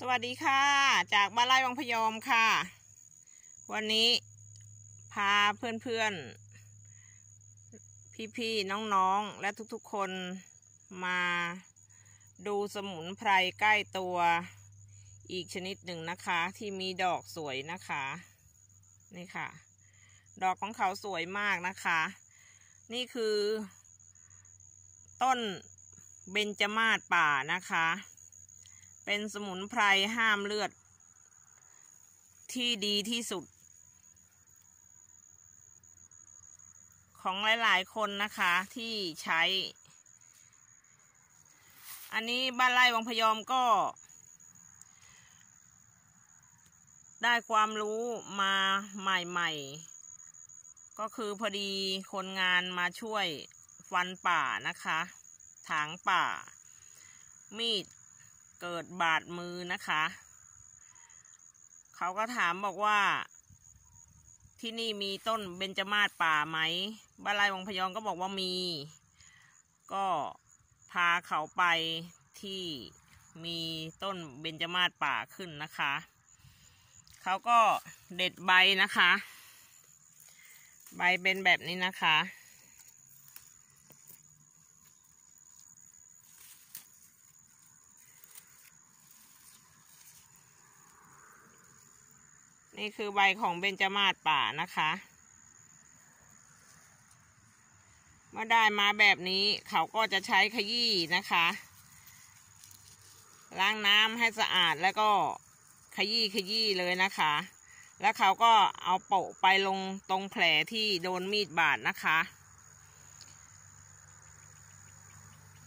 สวัสดีค่ะ จากบ้านไร่วังพยอมค่ะ วันนี้พาเพื่อนๆ พี่ๆ น้องๆ และทุกๆ คนมาดูสมุนไพรใกล้ตัวอีกชนิดหนึ่งนะคะ ที่มีดอกสวยนะคะ นี่ค่ะ ดอกของเขาสวยมากนะคะ นี่คือ ต้นเบญจมาศป่านะคะ เป็นสมุนไพรห้ามเลือด ที่ดีที่สุด ของหลาย ๆ คนนะคะที่ใช้ อันนี้บ้านไร่วังพยอมก็ ได้ความรู้มาใหม่ ๆ ก็คือพอดีคนงานมาช่วยฟันป่านะคะ ถางป่า มีด เกิดบาดมือนะคะ เขาก็ถามบอกว่า ที่นี่มีต้นเบญจมาศป่าไหมบ้านไรวังพยองก็บอกว่ามี ก็พาเขาไปที่มีต้นเบญจมาศป่าขึ้นนะคะ เขาก็เด็ดใบนะคะ ใบเป็นแบบนี้นะคะ นี่คือใบของเบญจมาศป่านะคะ เมื่อได้มาแบบนี้เขาก็จะใช้ขยี้นะคะ ล้างน้ำให้สะอาดแล้วก็ขยี้ขยี้เลยนะคะ แล้วเขาก็เอาโปะไปลงตรงแผลที่โดนมีดบาดนะคะ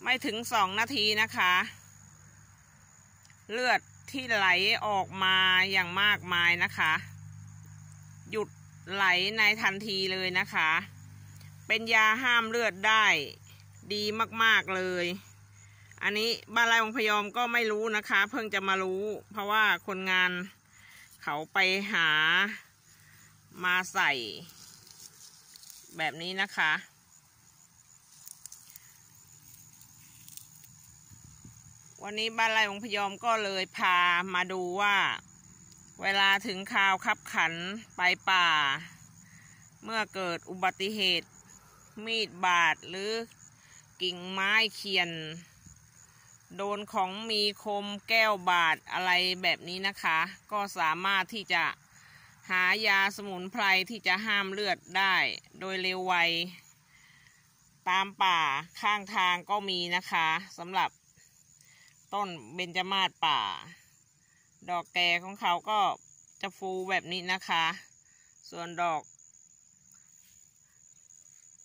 ไม่ถึงสองนาทีนะคะ เลือด ที่ไหลออกมาอย่างมากมายนะคะ หยุดไหลในทันทีเลยนะคะ เป็นยาห้ามเลือดได้ดีมากๆเลย อันนี้บ้านไร่วงพยอมก็ไม่รู้นะคะ เพิ่งจะมารู้ เพราะว่าคนงานเขาไปหามาใส่แบบนี้นะคะ วันนี้บ้านไร่องพยอมก็เลยพามาดูว่า เวลาถึงข่าวขับขันไปป่า เมื่อเกิดอุบัติเหตุ มีดบาดหรือกิ่งไม้เขียน โดนของมีคมแก้วบาดอะไรแบบนี้นะคะ ก็สามารถที่จะหายาสมุนไพรที่จะห้ามเลือดได้โดยเร็วไวตามป่าข้างทางก็มีนะคะสำหรับ ต้นเบญจมาศป่า ดอกแก่ของเขาก็จะฟูแบบนี้นะคะ ส่วนดอก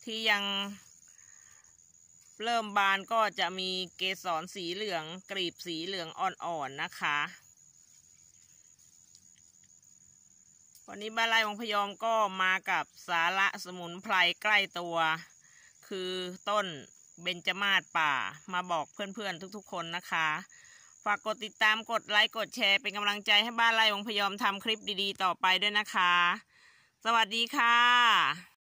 ที่ยังเริ่มบานก็จะมีเกสรสีเหลืองกรีบสีเหลืองอ่อนๆนนะคะ วันนี้บ้านไร่วังพยอมก็มากับสาระสมุนไพรใกล้ตัว คือต้น เบญจมาศป่ามาบอกเพื่อนๆทุกๆ คนนะคะ ฝากกดติดตามกดไลค์กดแชร์เป็นกำลังใจให้บ้านไร่วงพยอมทำคลิปดีๆ ต่อไปด้วยนะคะ สวัสดีค่ะ